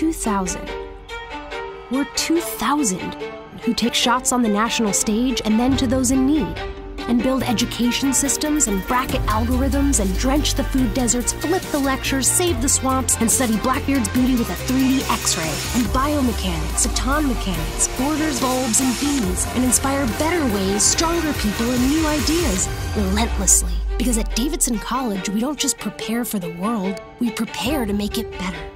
2000. We're 2,000 who take shots on the national stage and then to those in need, and build education systems and bracket algorithms and drench the food deserts, flip the lectures, save the swamps, and study Blackbeard's beauty with a 3D x ray, and biomechanics, atom mechanics, borders, bulbs, and bees, and inspire better ways, stronger people, and new ideas relentlessly. Because at Davidson College, we don't just prepare for the world, we prepare to make it better.